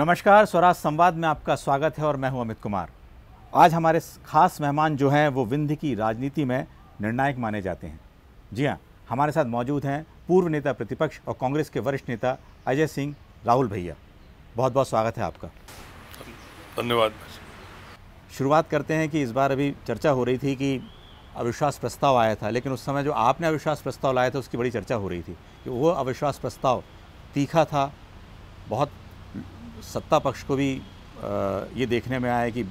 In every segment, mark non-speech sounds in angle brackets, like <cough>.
नमस्कार स्वराज संवाद में आपका स्वागत है और मैं हूँ अमित कुमार। आज हमारे खास मेहमान जो हैं वो विंध्य की राजनीति में निर्णायक माने जाते हैं। जी हाँ हमारे साथ मौजूद हैं पूर्व नेता प्रतिपक्ष और कांग्रेस के वरिष्ठ नेता अजय सिंह राहुल भैया। बहुत बहुत स्वागत है आपका। धन्यवाद। शुरुआत करते हैं कि इस बार अभी चर्चा हो रही थी कि अविश्वास प्रस्ताव आया था लेकिन उस समय जो आपने अविश्वास प्रस्ताव लाया था उसकी बड़ी चर्चा हो रही थी कि वो अविश्वास प्रस्ताव तीखा था बहुत सत्ता पक्ष को भी ये देखने में आया कि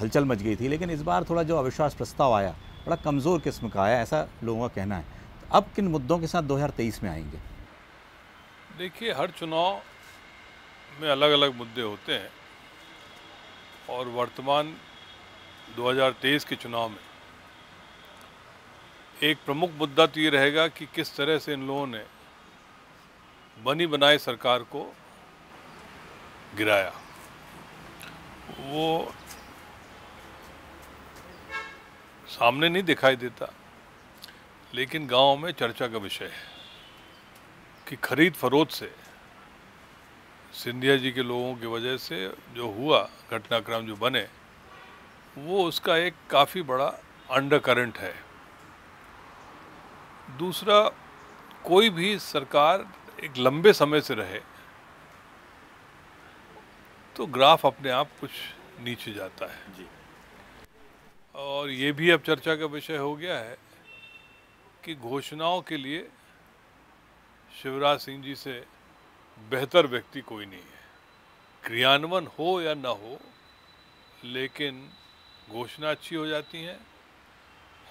हलचल मच गई थी, लेकिन इस बार थोड़ा जो अविश्वास प्रस्ताव आया, बड़ा कमज़ोर किस्म का आया, ऐसा लोगों का कहना है। तो अब किन मुद्दों के साथ 2023 में आएँगे? देखिए, हर चुनाव में अलग अलग मुद्दे होते हैं और वर्तमान 2023 के चुनाव में एक प्रमुख मुद्दा तो ये रहेगा कि किस तरह से इन लोगों ने बनी बनाई सरकार को गिराया वो सामने नहीं दिखाई देता, लेकिन गाँव में चर्चा का विषय है कि खरीद फरोख्त से सिंधिया जी के लोगों की वजह से जो हुआ घटनाक्रम जो बने, वो उसका एक काफ़ी बड़ा अंडर करंट है। दूसरा, कोई भी सरकार एक लंबे समय से रहे तो ग्राफ अपने आप कुछ नीचे जाता है। जी। और ये भी अब चर्चा का विषय हो गया है कि घोषणाओं के लिए शिवराज सिंह जी से बेहतर व्यक्ति कोई नहीं है। क्रियान्वयन हो या ना हो लेकिन घोषणा अच्छी हो जाती हैं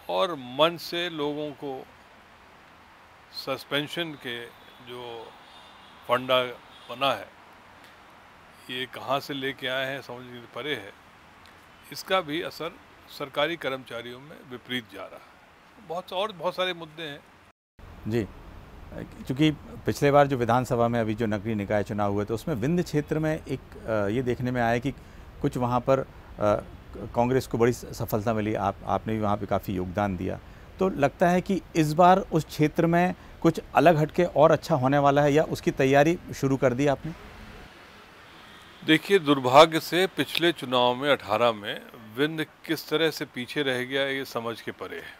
और मन से लोगों को सस्पेंशन के जो फंडा बना है ये कहाँ से लेके आए हैं, समझ परे है। इसका भी असर सरकारी कर्मचारियों में विपरीत जा रहा है। बहुत और बहुत सारे मुद्दे हैं। जी। क्योंकि पिछले बार जो विधानसभा में अभी जो नगरीय निकाय चुनाव हुए थे उसमें विंध्य क्षेत्र में एक, ये देखने में आया कि कुछ वहाँ पर कांग्रेस को बड़ी सफलता मिली। आप, आपने भी वहाँ पे काफ़ी योगदान दिया। तो लगता है कि इस बार उस क्षेत्र में कुछ अलग हटके और अच्छा होने वाला है या उसकी तैयारी शुरू कर दी आपने? देखिए, दुर्भाग्य से पिछले चुनाव में 18 में, विंध्य किस तरह से पीछे रह गया, ये समझ के परे है।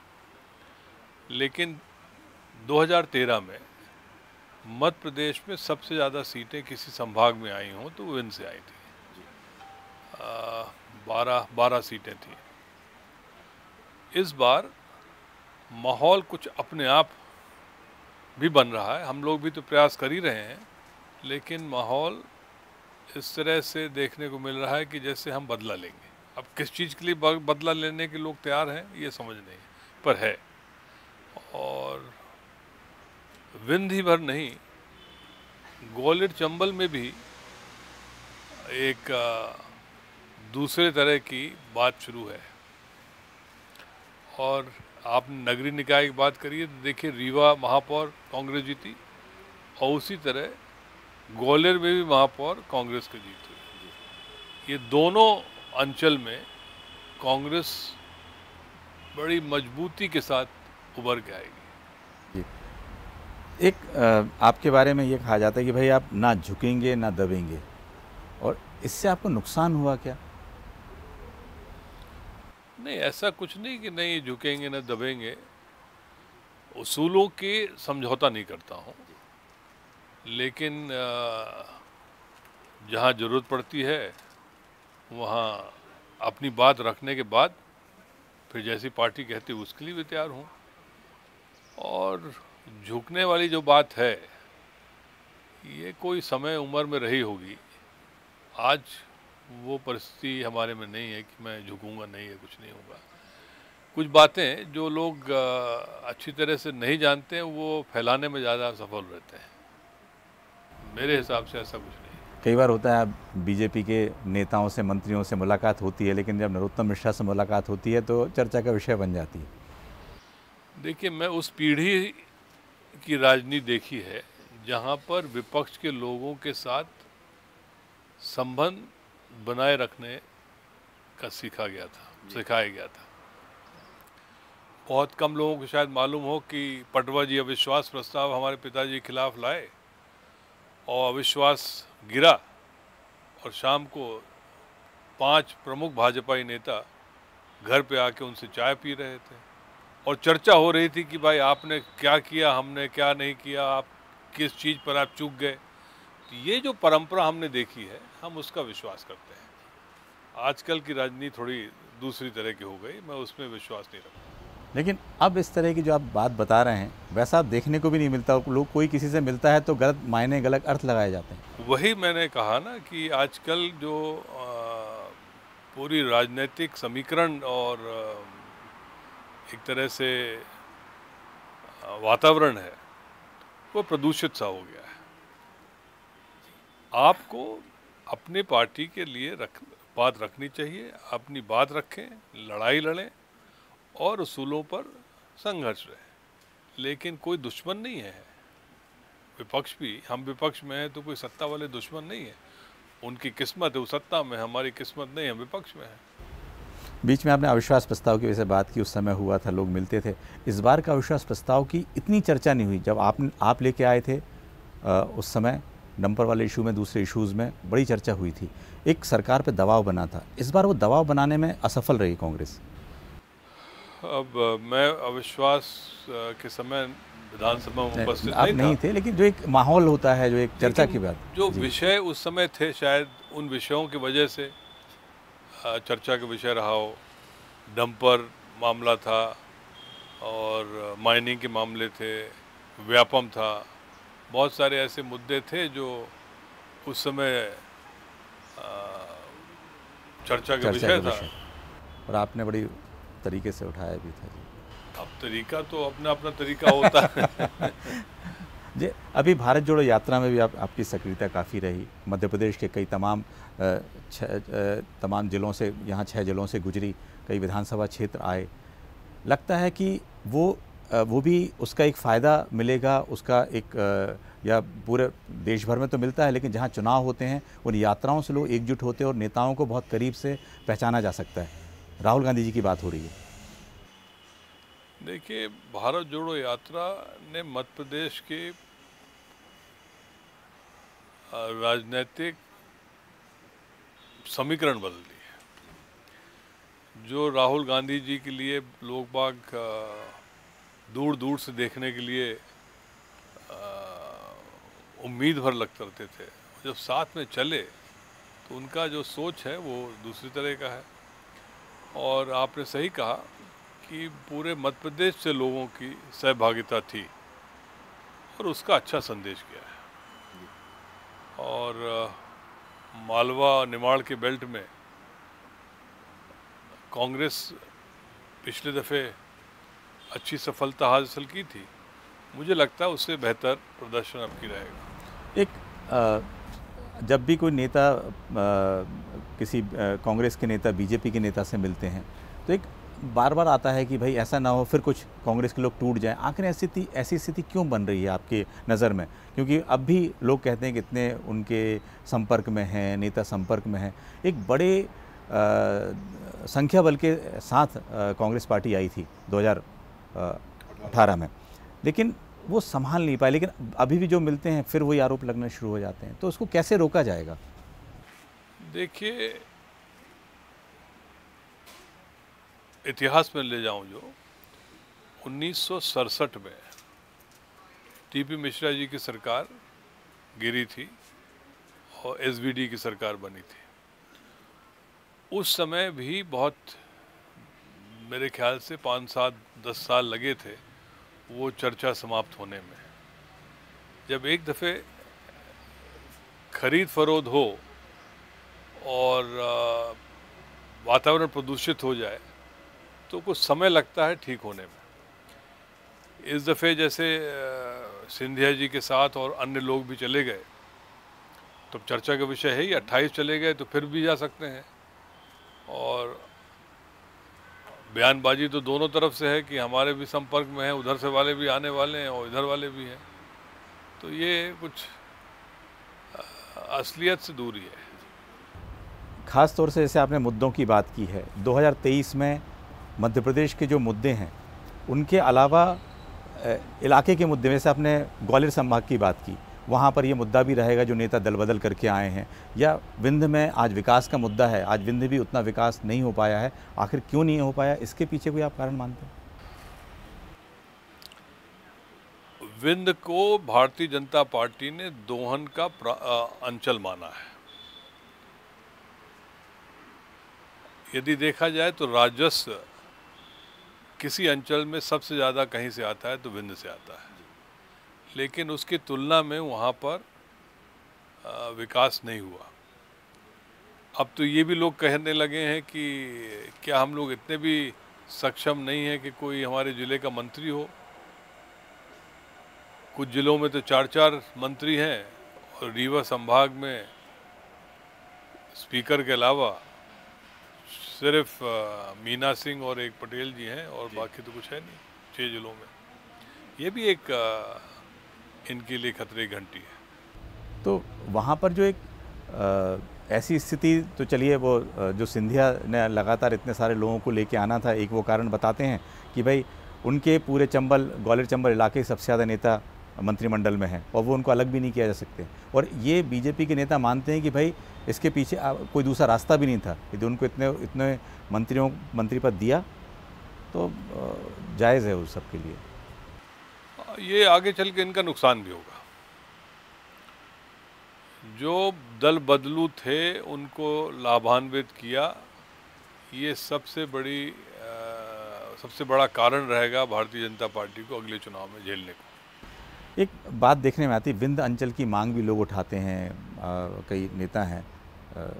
लेकिन 2013 में, मध्य प्रदेश में सबसे ज़्यादा सीटें किसी संभाग में आई हों तो विंध्य से आई थी। बारह बारह सीटें थी। इस बार माहौल कुछ अपने आप भी बन रहा है। हम लोग भी तो प्रयास कर ही रहे हैं, लेकिन माहौल इस तरह से देखने को मिल रहा है कि जैसे हम बदला लेंगे। अब किस चीज़ के लिए बदला लेने के लोग तैयार हैं, ये समझ नहीं पर है। और विंध भर नहीं, ग्वालियर चंबल में भी एक दूसरे तरह की बात शुरू है। और आप नगरीय निकाय की बात करिए तो देखिए रीवा, महापौर, कांग्रेस जीती, और उसी तरह ग्वालियर में भी महापौर कांग्रेस की जीत हुई। ये दोनों अंचल में कांग्रेस बड़ी मजबूती के साथ उभर के आएगी। जी। एक आपके बारे में ये कहा जाता है कि भाई आप ना झुकेंगे ना दबेंगे। और इससे आपको नुकसान हुआ क्या? नहीं ऐसा कुछ नहीं कि नहीं झुकेंगे ना दबेंगे। उसूलों के समझौता नहीं करता हूँ। लेकिन जहाँ ज़रूरत पड़ती है, वहाँ अपनी बात रखने के बाद फिर जैसी पार्टी कहती है, उसके लिए भी तैयार हूँ। और झुकने वाली जो बात है, ये कोई समय उम्र में रही होगी। आज वो परिस्थिति हमारे में नहीं है कि मैं झुकूँगा, नहीं है, कुछ नहीं होगा। कुछ बातें जो लोग अच्छी तरह से नहीं जानते हैं, वो फैलाने में ज़्यादा सफल रहते हैं। मेरे हिसाब से ऐसा कुछ नहीं। कई बार होता है बीजेपी के नेताओं से मंत्रियों से मुलाकात होती है लेकिन जब नरोत्तम मिश्रा से मुलाकात होती है तो चर्चा का विषय बन जाती है। देखिए मैं उस पीढ़ी की राजनीति देखी है जहाँ पर विपक्ष के लोगों के साथ संबंध बनाए रखने का सीखा गया था सिखाया गया था। बहुत कम लोगों को शायद मालूम हो कि पटवा जी अविश्वास प्रस्ताव हमारे पिताजी के खिलाफ लाए। और अविश्वास गिरा और शाम को पाँच प्रमुख भाजपाई नेता घर पे आके उनसे चाय पी रहे थे और चर्चा हो रही थी कि भाई आपने क्या किया, हमने क्या नहीं किया, आप किस चीज़ पर आप चूक गए। तो ये जो परंपरा हमने देखी है, हम उसका विश्वास करते हैं। आजकल की राजनीति थोड़ी दूसरी तरह की हो गई, मैं उसमें विश्वास नहीं रखता। लेकिन अब इस तरह की जो आप बात बता रहे हैं, वैसा आप देखने को भी नहीं मिलता लोग कोई किसी से मिलता है तो गलत मायने, गलत अर्थ लगाए जाते हैं। वही मैंने कहा ना कि आजकल जो पूरी राजनीतिक समीकरण और एक तरह से वातावरण है, वो प्रदूषित सा हो गया है। आपको अपनी पार्टी के लिए रख, बात रखनी चाहिए, अपनी बात रखें, लड़ाई लड़ें और उसूलों पर संघर्ष रहे। लेकिन कोई दुश्मन नहीं है। विपक्ष भी हम विपक्ष में हैं तो कोई सत्ता वाले दुश्मन नहीं है। उनकी किस्मत है वो सत्ता में हमारी किस्मत नहीं है विपक्ष में है। बीच में आपने अविश्वास प्रस्ताव की वजह से बात की उस समय हुआ था लोग मिलते थे। इस बार का अविश्वास प्रस्ताव की इतनी चर्चा नहीं हुई। जब आप आप लेके आए थे आ, उस समय डंपर वाले इशू में दूसरे इश्यूज़ में बड़ी चर्चा हुई थी। एक सरकार पर दबाव बना था। इस बार वो दबाव बनाने में असफल रही कांग्रेस। अब मैं अविश्वास के समय विधानसभा में उपस्थित नहीं, नहीं थे। लेकिन जो एक माहौल होता है जो एक चर्चा की बात। जो विषय उस समय थे शायद उन विषयों की वजह से चर्चा का विषय रहा हो। डंपर मामला था और माइनिंग के मामले थे व्यापम था। बहुत सारे ऐसे मुद्दे थे जो उस समय चर्चा का विषय था। और आपने बड़ी तरीके से उठाया भी था जी। अब तरीका तो अपना अपना तरीका होता है। <laughs> जी अभी भारत जोड़ो यात्रा में भी आप आपकी सक्रियता काफ़ी रही। मध्य प्रदेश के कई तमाम तमाम ज़िलों से यहाँ छः ज़िलों से गुजरी कई विधानसभा क्षेत्र आए। लगता है कि वो वो भी उसका एक फ़ायदा मिलेगा उसका एक या पूरे देश भर में तो मिलता है लेकिन जहाँ चुनाव होते हैं उन यात्राओं से लोग एकजुट होते हैं और नेताओं को बहुत करीब से पहचाना जा सकता है। राहुल गांधी जी की बात हो रही है। देखिए, भारत जोड़ो यात्रा ने मध्य प्रदेश के राजनीतिक समीकरण बदल दिए जो राहुल गांधी जी के लिए लोग बाग दूर दूर से देखने के लिए उम्मीद भर लग करते थे, जब साथ में चले तो उनका जो सोच है वो दूसरी तरह का है। और आपने सही कहा कि पूरे मध्य प्रदेश से लोगों की सहभागिता थी और उसका अच्छा संदेश गया है। और मालवा निमाड़ के बेल्ट में कांग्रेस पिछले दफ़े अच्छी सफलता हासिल की थी। मुझे लगता है उससे बेहतर प्रदर्शन अब की रहेगा। एक आ, जब भी कोई नेता आ, किसी कांग्रेस के नेता बीजेपी के नेता से मिलते हैं तो एक बार बार आता है कि भाई ऐसा ना हो फिर कुछ कांग्रेस के लोग टूट जाएँ। आखिर ऐसी ऐसी स्थिति क्यों बन रही है आपके नज़र में? क्योंकि अब भी लोग कहते हैं कि इतने उनके संपर्क में हैं नेता संपर्क में हैं। एक बड़े संख्या बल के साथ कांग्रेस पार्टी आई थी 2018 में। लेकिन वो संभाल नहीं पाए, लेकिन अभी भी जो मिलते हैं, फिर वही आरोप लगने शुरू हो जाते हैं। तो उसको कैसे रोका जाएगा? देखिए, इतिहास में ले जाऊँ जो, उन्नीस सौ सड़सठ में टीपी मिश्रा जी की सरकार गिरी थी और एसवीडी की सरकार बनी थी। उस समय भी बहुत, मेरे ख्याल से पाँच सात, दस साल लगे थे वो चर्चा समाप्त होने में। जब एक दफ़े खरीद फरोद हो और वातावरण प्रदूषित हो जाए तो कुछ समय लगता है ठीक होने में। इस दफ़े जैसे सिंधिया जी के साथ और अन्य लोग भी चले गए तो चर्चा का विषय है ही अट्ठाईस चले गए तो फिर भी जा सकते हैं। और बयानबाजी तो दोनों तरफ़ से है कि हमारे भी संपर्क में है, उधर से वाले भी आने वाले हैं और इधर वाले भी हैं। तो ये कुछ असलियत से दूरी है। ख़ास तौर से जैसे आपने मुद्दों की बात की है 2023 में मध्य प्रदेश के जो मुद्दे हैं, उनके अलावा इलाके के मुद्दे में से आपने ग्वालियर संभाग की बात की वहाँ पर ये मुद्दा भी रहेगा जो नेता दल बदल करके आए हैं। या विंध्य में आज विकास का मुद्दा है, आज विंध्य भी उतना विकास नहीं हो पाया है, आखिर क्यों नहीं हो पाया? इसके पीछे कोई आप कारण मानते हैं? विंध्य को भारतीय जनता पार्टी ने दोहन का अंचल माना है। यदि देखा जाए तो राजस्व किसी अंचल में सबसे ज़्यादा कहीं से आता है तो विंध्य से आता है। लेकिन उसकी तुलना में वहाँ पर विकास नहीं हुआ। अब तो ये भी लोग कहने लगे हैं कि क्या हम लोग इतने भी सक्षम नहीं हैं कि कोई हमारे ज़िले का मंत्री हो। कुछ ज़िलों में तो चार चार मंत्री हैं और रीवा संभाग में स्पीकर के अलावा सिर्फ़ मीना सिंह और एक पटेल जी हैं और बाकी तो कुछ है नहीं छः ज़िलों में। ये भी एक इनके लिए खतरे की घंटी है। तो वहाँ पर जो एक आ, ऐसी स्थिति तो चलिए वो जो सिंधिया ने लगातार इतने सारे लोगों को लेके आना था एक वो कारण बताते हैं कि भाई उनके पूरे चंबल ग्वालियर चंबल इलाके सबसे ज़्यादा नेता मंत्रिमंडल में हैं और वो उनको अलग भी नहीं किया जा सकते। और ये बीजेपी के नेता मानते हैं कि भाई इसके पीछे कोई दूसरा रास्ता भी नहीं था यदि उनको इतने इतने मंत्रियों मंत्री पद दिया तो जायज़ है उस सब के लिए। ये आगे चल के इनका नुकसान भी होगा। जो दल बदलू थे उनको लाभान्वित किया ये सबसे बड़ी आ, सबसे बड़ा कारण रहेगा भारतीय जनता पार्टी को अगले चुनाव में झेलने को। एक बात देखने में आती है विंध्य अंचल की मांग भी लोग उठाते हैं आ, कई नेता हैं।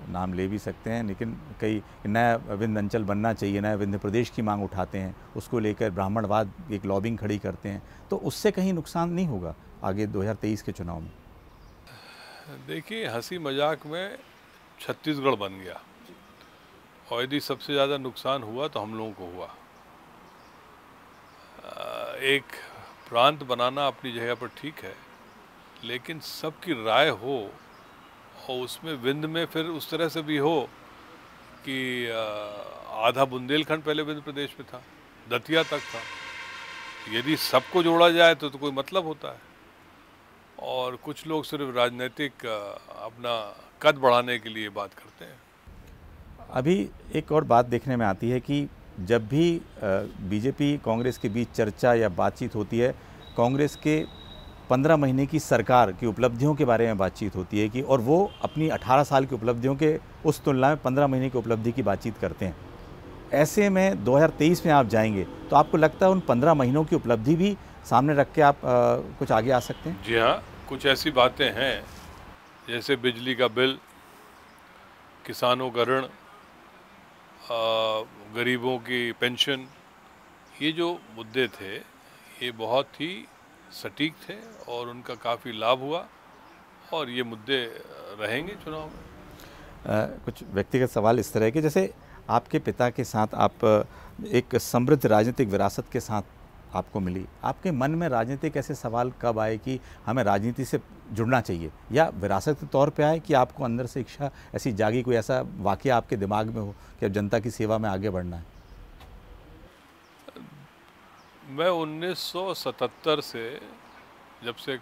नाम ले भी सकते हैं, लेकिन कई नया विंध्य अंचल बनना चाहिए, नया विंध्य प्रदेश की मांग उठाते हैं, उसको लेकर ब्राह्मणवाद एक लॉबिंग खड़ी करते हैं तो उससे कहीं नुकसान नहीं होगा आगे 2023 के चुनाव में? देखिए, हँसी मज़ाक में छत्तीसगढ़ बन गया और यदि सबसे ज़्यादा नुकसान हुआ तो हम लोगों को हुआ। एक प्रांत बनाना अपनी जगह पर ठीक है, लेकिन सबकी राय हो और उसमें विंद में फिर उस तरह से भी हो कि आधा बुंदेलखंड पहले विंध्य प्रदेश में था दतिया तक था। यदि सबको जोड़ा जाए तो, तो कोई मतलब होता है। और कुछ लोग सिर्फ़ राजनीतिक अपना कद बढ़ाने के लिए बात करते हैं। अभी एक और बात देखने में आती है कि जब भी बीजेपी कांग्रेस के बीच चर्चा या बातचीत होती है कांग्रेस के पंद्रह महीने की सरकार की उपलब्धियों के बारे में बातचीत होती है कि और वो अपनी अठारह साल की उपलब्धियों के उस तुलना में पंद्रह महीने की उपलब्धि की बातचीत करते हैं। ऐसे में 2023 में आप जाएँगे तो आपको लगता है उन पंद्रह महीनों की उपलब्धि भी सामने रख के आप आ, कुछ आगे आ सकते हैं? जी हाँ कुछ ऐसी बातें हैं जैसे बिजली का बिल किसानों का ऋण गरीबों की पेंशन ये जो मुद्दे थे ये बहुत ही सटीक थे और उनका काफ़ी लाभ हुआ और ये मुद्दे रहेंगे चुनाव में। आ, कुछ व्यक्तिगत सवाल इस तरह के जैसे आपके पिता के साथ आप एक समृद्ध राजनीतिक विरासत के साथ आपको मिली। आपके मन में राजनीतिक ऐसे सवाल कब आए कि हमें राजनीति से जुड़ना चाहिए? या विरासत के तौर पे आए कि आपको अंदर से इच्छा ऐसी जागी कोई ऐसा वाक्य आपके दिमाग में हो कि अब जनता की सेवा में आगे बढ़ना है? मैं 1977 से जब से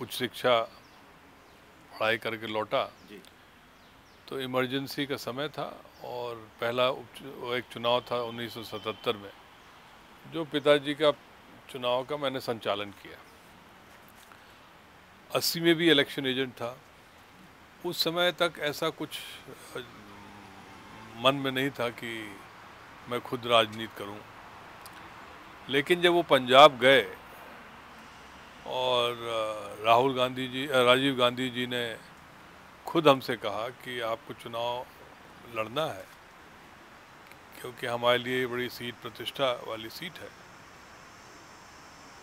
उच्च शिक्षा पढ़ाई करके लौटा जी। तो इमरजेंसी का समय था और पहला एक चुनाव था 1977 में जो पिताजी का चुनाव का मैंने संचालन किया अस्सी में भी इलेक्शन एजेंट था उस समय तक ऐसा कुछ मन में नहीं था कि मैं खुद राजनीति करूँ। लेकिन जब वो पंजाब गए और राहुल गांधी जी राजीव गांधी जी ने खुद हमसे कहा कि आपको चुनाव लड़ना है, क्योंकि हमारे लिए बड़ी सीट प्रतिष्ठा वाली सीट है।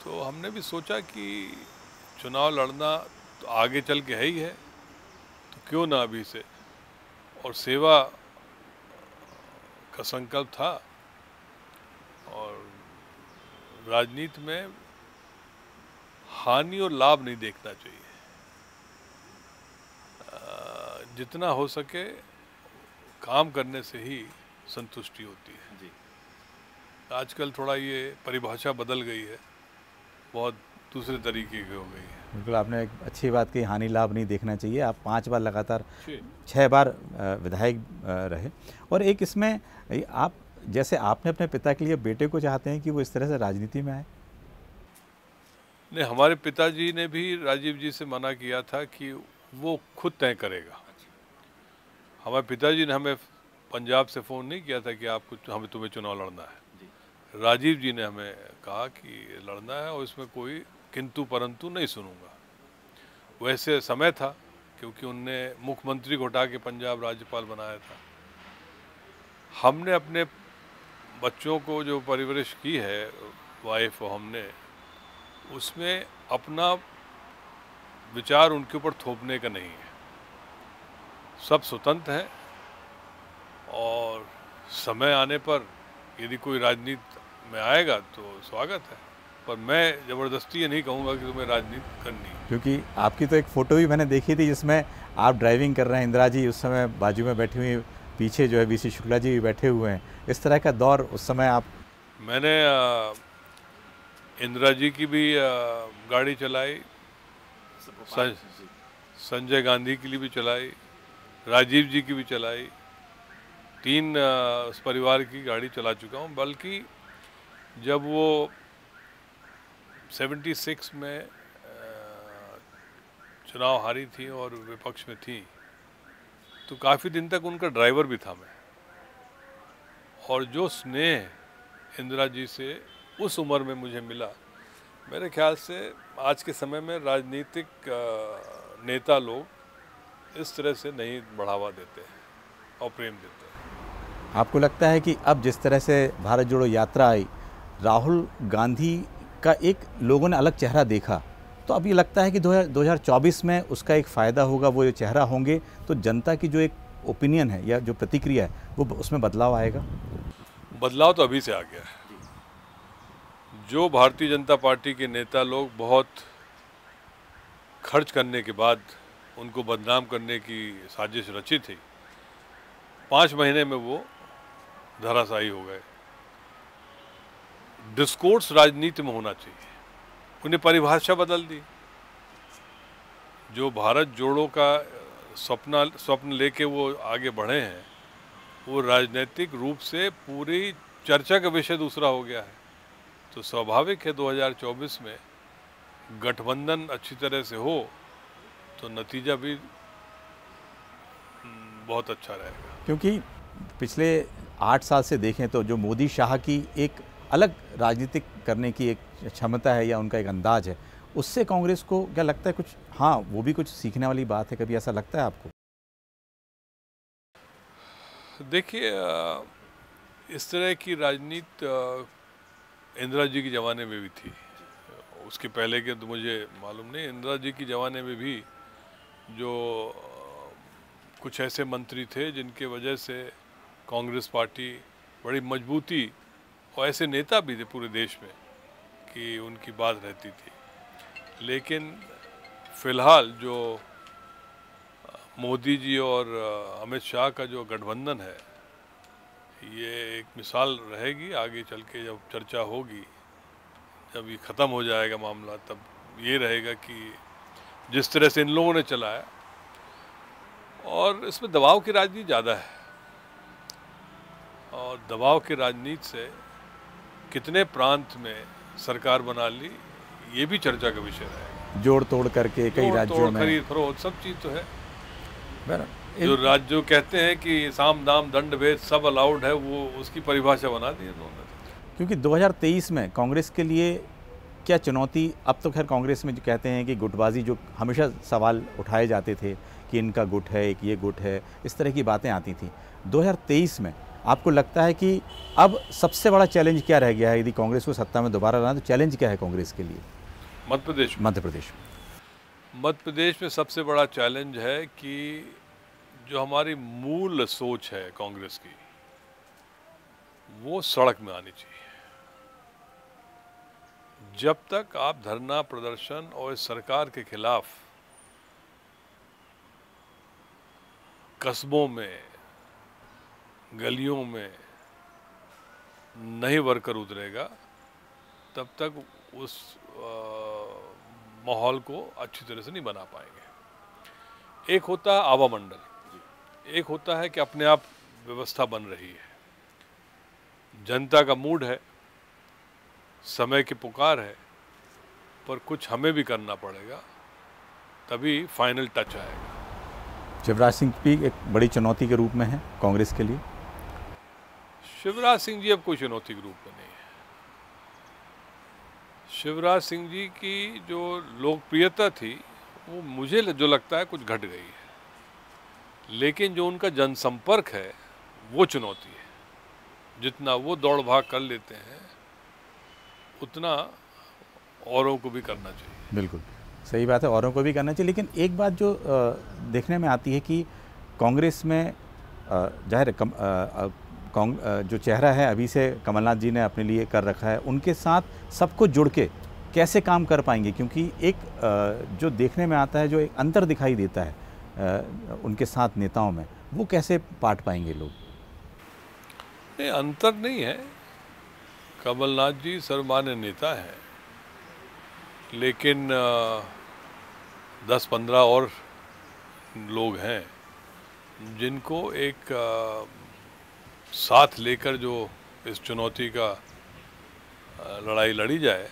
तो हमने भी सोचा कि चुनाव लड़ना तो आगे चल के है ही है तो क्यों ना अभी से? और सेवा का संकल्प था। और राजनीति में हानि और लाभ नहीं देखना चाहिए। जितना हो सके काम करने से ही संतुष्टि होती है। जी। आजकल थोड़ा ये परिभाषा बदल गई है। बहुत दूसरे तरीके की हो गई है। बिल्कुल आपने एक अच्छी बात की हानि लाभ नहीं देखना चाहिए। आप पाँच बार लगातार छः। बार विधायक रहे। और एक इसमें आप जैसे आपने अपने पिता के लिए बेटे को चाहते हैं कि वो इस तरह से राजनीति में आए? नहीं हमारे पिताजी ने भी राजीव जी से मना किया था कि वो खुद तय करेगा। हमारे पिताजी ने हमें पंजाब से फ़ोन नहीं किया था कि आपको हमें तुम्हें चुनाव लड़ना है। राजीव जी ने हमें कहा कि लड़ना है और इसमें कोई किंतु परंतु नहीं सुनूँगा। वैसे समय था, क्योंकि उनने मुख्यमंत्री को हटा के पंजाब राज्यपाल बनाया था। हमने अपने बच्चों को जो परवरिश की है वाइफ हमने, उसमें अपना विचार उनके ऊपर थोपने का नहीं है। सब स्वतंत्र हैं और समय आने पर यदि कोई राजनीति में आएगा तो स्वागत है। पर मैं ज़बरदस्ती ये नहीं कहूँगा कि तुम्हें राजनीति करनी क्योंकि आपकी तो एक फ़ोटो भी मैंने देखी थी जिसमें आप ड्राइविंग कर रहे हैं इंदिरा जी उस समय बाजू में बैठी हुई पीछे जो है सी शुक्ला जी भी बैठे हुए हैं। इस तरह का दौर उस समय आप मैंने इंदिरा जी की भी गाड़ी चलाई संजय गांधी के लिए भी चलाई राजीव जी की भी चलाई तीन उस परिवार की गाड़ी चला चुका हूँ। बल्कि जब वो 76 में चुनाव हारी थी और विपक्ष में थी तो काफ़ी दिन तक उनका ड्राइवर भी था मैं। और जो स्नेह इंदिरा जी से उस उम्र में मुझे मिला, मेरे ख्याल से आज के समय में राजनीतिक नेता लोग इस तरह से नहीं बढ़ावा देते हैं और प्रेम देते हैं। आपको लगता है कि अब जिस तरह से भारत जोड़ो यात्रा आई, राहुल गांधी का एक लोगों ने अलग चेहरा देखा तो अब ये लगता है कि 2024 में उसका एक फ़ायदा होगा, वो जो चेहरा होंगे तो जनता की जो एक ओपिनियन है या जो प्रतिक्रिया है, वो उसमें बदलाव आएगा? बदलाव तो अभी से आ गया है। जो भारतीय जनता पार्टी के नेता लोग बहुत खर्च करने के बाद, उनको बदनाम करने की साजिश रची थी, पाँच महीने में वो धराशायी हो गए। डिस्कोर्स राजनीति में होना चाहिए। उन्हें परिभाषा बदल दी। जो भारत जोड़ो का सपना स्वप्न लेके वो आगे बढ़े हैं वो राजनीतिक रूप से पूरी चर्चा का विषय दूसरा हो गया है। तो स्वाभाविक है 2024 में गठबंधन अच्छी तरह से हो तो नतीजा भी हम्म, बहुत अच्छा रहेगा। क्योंकि पिछले आठ साल से देखें तो जो मोदी शाह की एक अलग राजनीतिक करने की एक क्षमता है या उनका एक अंदाज है, उससे कांग्रेस को क्या लगता है कुछ हाँ वो भी कुछ सीखने वाली बात है, कभी ऐसा लगता है आपको? देखिए इस तरह की राजनीति इंदिरा जी के ज़माने में भी थी। उसके पहले के तो मुझे मालूम नहीं, इंदिरा जी के ज़माने में भी जो कुछ ऐसे मंत्री थे जिनके वजह से कांग्रेस पार्टी बड़ी मजबूती और ऐसे नेता भी थे पूरे देश में कि उनकी बात रहती थी। लेकिन फ़िलहाल जो मोदी जी और अमित शाह का जो गठबंधन है, ये एक मिसाल रहेगी आगे चल के जब चर्चा होगी। जब ये ख़त्म हो जाएगा मामला, तब ये रहेगा कि जिस तरह से इन लोगों ने चलाया, और इसमें दबाव की राजनीति ज़्यादा है। और दबाव की राजनीति से कितने प्रांत में सरकार बना ली ये भी चर्चा का विषय है। जोड़ तोड़ करके कई राज्यों में। खरीद फरोख्त सब चीज़ तो है। जो राज्य कहते हैं कि साम दाम दंड भेद सब अलाउड है वो उसकी परिभाषा बना दी है उन्होंने। क्योंकि 2023 में कांग्रेस के लिए क्या चुनौती अब तो खैर कांग्रेस में जो कहते हैं कि गुटबाजी जो हमेशा सवाल उठाए जाते थे कि इनका गुट है एक ये गुट है इस तरह की बातें आती थी। 2023 में आपको लगता है कि अब सबसे बड़ा चैलेंज क्या रह गया है? यदि कांग्रेस को सत्ता में दोबारा लाना तो चैलेंज क्या है कांग्रेस के लिए? मध्य प्रदेश मध्य प्रदेश मध्य प्रदेश में सबसे बड़ा चैलेंज है कि जो हमारी मूल सोच है कांग्रेस की वो सड़क में आनी चाहिए। जब तक आप धरना प्रदर्शन और इस सरकार के खिलाफ कस्बों में गलियों में नहीं वर्कर उतरेगा, तब तक उस माहौल को अच्छी तरह से नहीं बना पाएँगे। एक होता है आवा मंडल। एक होता है कि अपने आप व्यवस्था बन रही है। जनता का मूड है, समय की पुकार है, पर कुछ हमें भी करना पड़ेगा, तभी फाइनल टच आएगा। शिवराज सिंह भी एक बड़ी चुनौती के रूप में है कांग्रेस के लिए। शिवराज सिंह जी अब कोई चुनौती के रूप में नहीं है। शिवराज सिंह जी की जो लोकप्रियता थी, वो मुझे जो लगता है कुछ घट गई है। लेकिन जो उनका जनसंपर्क है, वो चुनौती है। जितना वो दौड़ भाग कर लेते हैं, उतना औरों को भी करना चाहिए। बिल्कुल। सही बात है, औरों को भी करना चाहिए। लेकिन एक बात जो देखने में आती है कि कांग्रेस में ज़ाहिर जो चेहरा है, अभी से कमलनाथ जी ने अपने लिए कर रखा है, उनके साथ सबको जुड़ के कैसे काम कर पाएँगे? क्योंकि एक जो देखने में आता है, जो एक अंतर दिखाई देता है उनके साथ नेताओं में, वो कैसे पाट पाएँगे लोग? नहीं, अंतर नहीं है। कमलनाथ जी सर्वमान्य नेता है। लेकिन दस पंद्रह और लोग हैं, जिनको एक साथ लेकर जो इस चुनौती का लड़ाई लड़ी जाए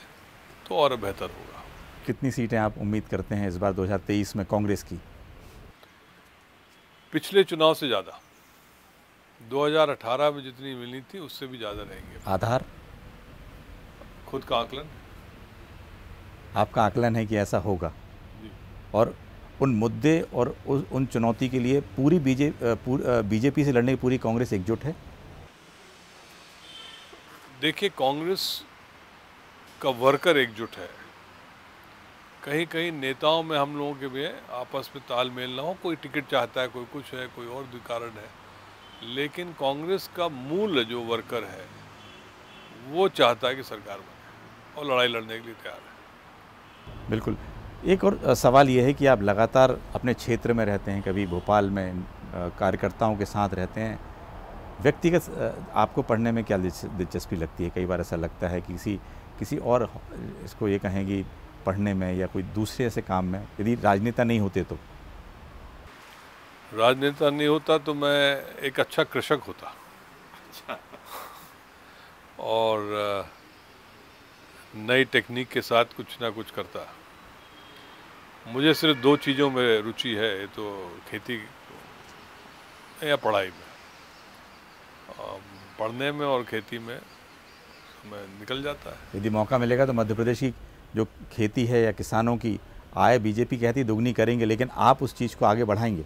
तो और बेहतर होगा। कितनी सीटें आप उम्मीद करते हैं इस बार 2023 में कांग्रेस की? पिछले चुनाव से ज़्यादा। 2018 में जितनी मिली थी उससे भी ज़्यादा रहेंगे। आधार? खुद का आकलन। आपका आकलन है कि ऐसा होगा? और उन मुद्दे और उन चुनौती के लिए पूरी बीजे बीजेपी से लड़ने की पूरी कांग्रेस एकजुट है? देखिए, कांग्रेस का वर्कर एकजुट है। कहीं कहीं नेताओं में हम लोगों के भी आपस में तालमेल ना हो, कोई टिकट चाहता है, कोई कुछ है, कोई और भी कारण है। लेकिन कांग्रेस का मूल जो वर्कर है, वो चाहता है कि सरकार बने और लड़ाई लड़ने के लिए तैयार है। बिल्कुल। एक और सवाल ये है कि आप लगातार अपने क्षेत्र में रहते हैं, कभी भोपाल में कार्यकर्ताओं के साथ रहते हैं व्यक्तिगत आपको पढ़ने में क्या दिलचस्पी लगती है? कई बार ऐसा लगता है कि किसी किसी और इसको ये कहें कि पढ़ने में या कोई दूसरे ऐसे काम में यदि राजनेता नहीं होते तो? राजनेता नहीं होता तो मैं एक अच्छा कृषक होता। अच्छा। और नई टेक्निक के साथ कुछ ना कुछ करता। मुझे सिर्फ़ दो चीज़ों में रुचि है तो खेती या पढ़ाई में। पढ़ने में और खेती में समय निकल जाता है। यदि मौका मिलेगा तो मध्य प्रदेश की जो खेती है या किसानों की आय बीजेपी कहती दुगनी करेंगे लेकिन आप उस चीज़ को आगे बढ़ाएँगे।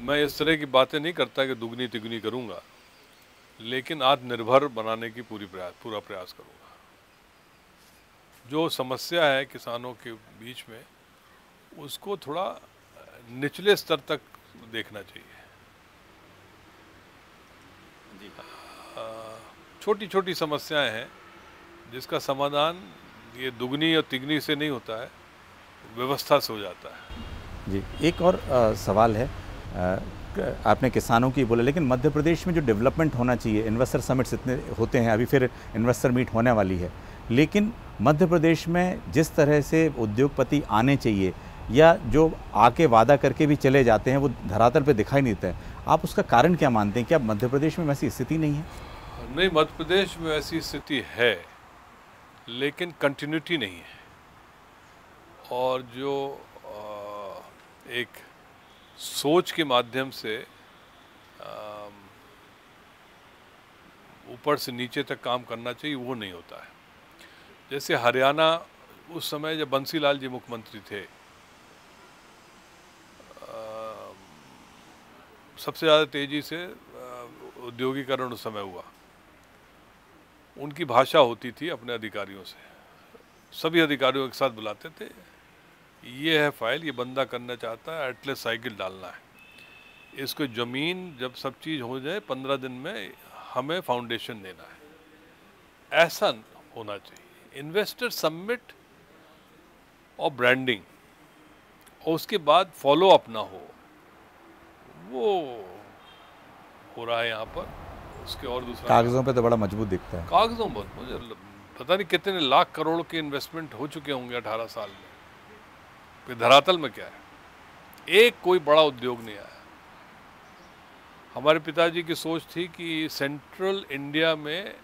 मैं इस तरह की बातें नहीं करता कि दुगनी तिगनी करूँगा लेकिन आत्मनिर्भर बनाने की पूरी प्रयास पूरा प्रयास करूँगा। जो समस्या है किसानों के बीच में उसको थोड़ा निचले स्तर तक देखना चाहिए। छोटी छोटी समस्याएँ हैं जिसका समाधान ये दुगनी और तिगनी से नहीं होता है व्यवस्था से हो जाता है। जी एक और आ, सवाल है। आ, आपने किसानों की बोला लेकिन मध्य प्रदेश में जो डेवलपमेंट होना चाहिए इन्वेस्टर समिट्स इतने होते हैं अभी फिर इन्वेस्टर मीट होने वाली है। लेकिन मध्य प्रदेश में जिस तरह से उद्योगपति आने चाहिए या जो आके वादा करके भी चले जाते हैं, वो धरातल पे दिखाई नहीं देता है। आप उसका कारण क्या मानते हैं? क्या मध्य प्रदेश में वैसी स्थिति नहीं है? नहीं, मध्य प्रदेश में ऐसी स्थिति है, लेकिन कंटिन्यूटी नहीं है। और जो एक सोच के माध्यम से ऊपर से नीचे तक काम करना चाहिए, वो नहीं होता है। जैसे हरियाणा, उस समय जब बंसीलाल जी मुख्यमंत्री थे सबसे ज़्यादा तेज़ी से उद्योगीकरण उस समय हुआ। उनकी भाषा होती थी अपने अधिकारियों से। सभी अधिकारियों के साथ बुलाते थे। ये है फ़ाइल, ये बंदा करना चाहता है, एटलेस साइकिल डालना है। इसको ज़मीन, जब सब चीज़ हो जाए, पंद्रह दिन में हमें फाउंडेशन देना है। ऐसा होना चाहिए। इन्वेस्टर सबमिट और ब्रांडिंग, और उसके बाद फॉलो अप ना हो। वो हो रहा है यहाँ पर उसके और दूसरा कागजों पे तो बड़ा मज़बूत दिखता है। कागजों पर मुझे पता नहीं कितने लाख करोड़ के इन्वेस्टमेंट हो चुके होंगे अठारह साल में। फिर धरातल में क्या है? एक कोई बड़ा उद्योग नहीं आया। हमारे पिताजी की सोच थी कि सेंट्रल इंडिया में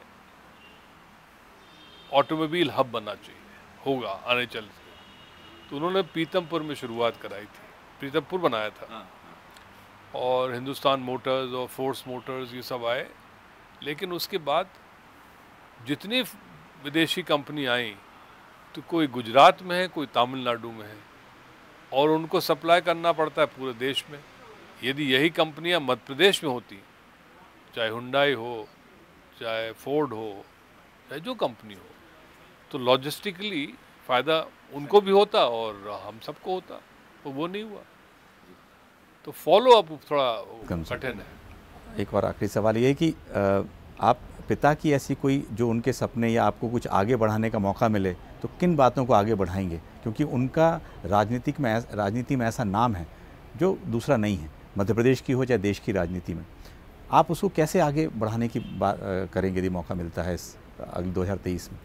ऑटोमोबाइल हब बनना चाहिए होगा आने चल से तो उन्होंने पीतमपुर में शुरुआत कराई थी। पीतमपुर बनाया था। और हिंदुस्तान मोटर्स और फोर्स मोटर्स ये सब आए। लेकिन उसके बाद जितनी विदेशी कंपनी आई तो कोई गुजरात में है, कोई तमिलनाडु में है। और उनको सप्लाई करना पड़ता है पूरे देश में। यदि यही कंपनियाँ मध्य प्रदेश में होती, चाहे हुंडाई हो, चाहे फोर्ड हो, चाहे जो कंपनी हो तो लॉजिस्टिकली फ़ायदा उनको भी होता और हम सबको होता तो वो नहीं हुआ। तो फॉलो अप थोड़ा कठिन है। एक और आखिरी सवाल ये कि आप पिता की ऐसी कोई जो उनके सपने या आपको कुछ आगे बढ़ाने का मौका मिले तो किन बातों को आगे बढ़ाएँगे? क्योंकि उनका राजनीतिक में राजनीति में ऐसा नाम है जो दूसरा नहीं है मध्य प्रदेश की हो चाहे देश की राजनीति में। आप उसको कैसे आगे बढ़ाने की बात करेंगे यदि मौका मिलता है इस अगले दो हज़ार तेईस में?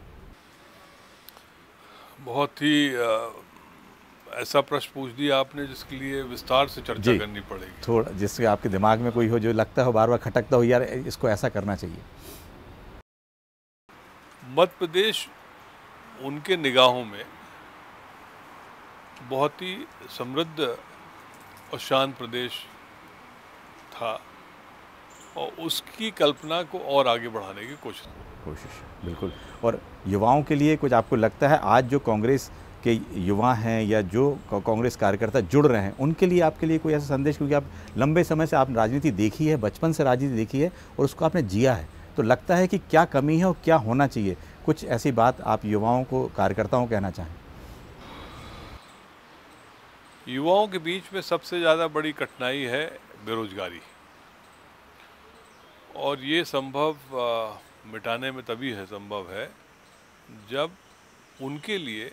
बहुत ही ऐसा प्रश्न पूछ दिया आपने जिसके लिए विस्तार से चर्चा करनी पड़ेगी। थोड़ा जिससे आपके दिमाग में कोई हो जो लगता हो बार बार खटकता हो यार इसको ऐसा करना चाहिए। मध्य प्रदेश उनके निगाहों में बहुत ही समृद्ध और शांत प्रदेश था और उसकी कल्पना को और आगे बढ़ाने की कोशिश। कोशिश बिल्कुल। और युवाओं के लिए कुछ आपको लगता है आज जो कांग्रेस के युवा हैं या जो कांग्रेस कार्यकर्ता जुड़ रहे हैं, उनके लिए आपके लिए कोई ऐसा संदेश, क्योंकि आप लंबे समय से आपने राजनीति देखी है, बचपन से राजनीति देखी है और उसको आपने जिया है। तो लगता है कि क्या कमी है और क्या होना चाहिए? कुछ ऐसी बात आप युवाओं को, कार्यकर्ताओं कहना चाहें। युवाओं के बीच में सबसे ज़्यादा बड़ी कठिनाई है बेरोजगारी। और ये संभव मिटाने में तभी है, संभव है जब उनके लिए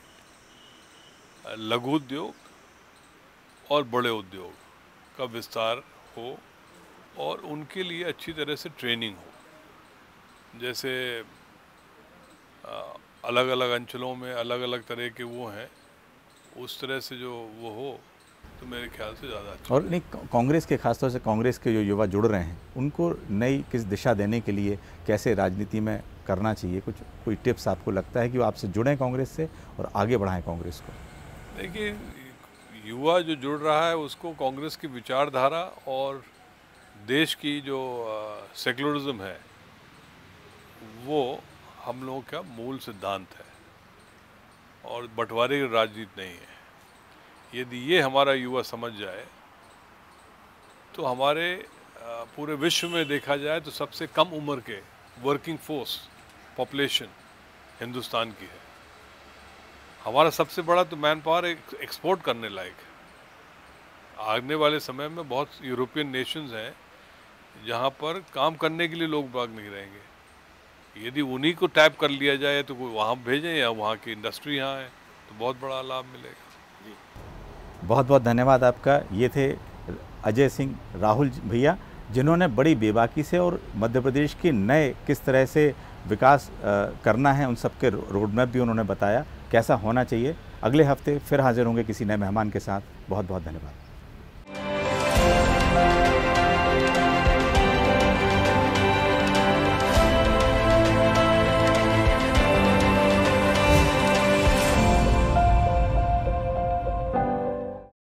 लघु उद्योग और बड़े उद्योग का विस्तार हो और उनके लिए अच्छी तरह से ट्रेनिंग हो। जैसे अलग अलग अंचलों में अलग अलग तरह के वो हैं, उस तरह से जो वो हो तो मेरे ख्याल से ज़्यादा अच्छा। और नहीं कांग्रेस के, खासतौर से कांग्रेस के जो युवा जुड़ रहे हैं, उनको नई किस दिशा देने के लिए कैसे राजनीति में करना चाहिए? कुछ, कोई टिप्स आपको लगता है कि वो आपसे जुड़ें कांग्रेस से और आगे बढ़ाएँ कांग्रेस को? देखिए, युवा जो जुड़ रहा है उसको कांग्रेस की विचारधारा और देश की जो सेकुलरिज्म है, वो हम लोगों का मूल सिद्धांत है और बंटवारे की राजनीति नहीं है। यदि ये हमारा युवा समझ जाए तो हमारे पूरे विश्व में देखा जाए तो सबसे कम उम्र के वर्किंग फोर्स पॉपुलेशन हिंदुस्तान की है। हमारा सबसे बड़ा तो मैन पावर एक, एक्सपोर्ट करने लायक है। आने वाले समय में बहुत यूरोपियन नेशंस हैं जहाँ पर काम करने के लिए लोग भाग नहीं रहेंगे। यदि उन्हीं को टैप कर लिया जाए तो कोई वहाँ भेजें या वहाँ की इंडस्ट्री यहाँ है तो बहुत बड़ा लाभ मिलेगा। जी। बहुत बहुत धन्यवाद आपका। ये थे अजय सिंह राहुल भैया जिन्होंने बड़ी बेबाकी से और मध्य प्रदेश के नए किस तरह से विकास करना है उन सबके रोड मैप भी उन्होंने बताया। कैसा होना चाहिए। अगले हफ़्ते फिर हाजिर होंगे किसी नए मेहमान के साथ। बहुत बहुत धन्यवाद।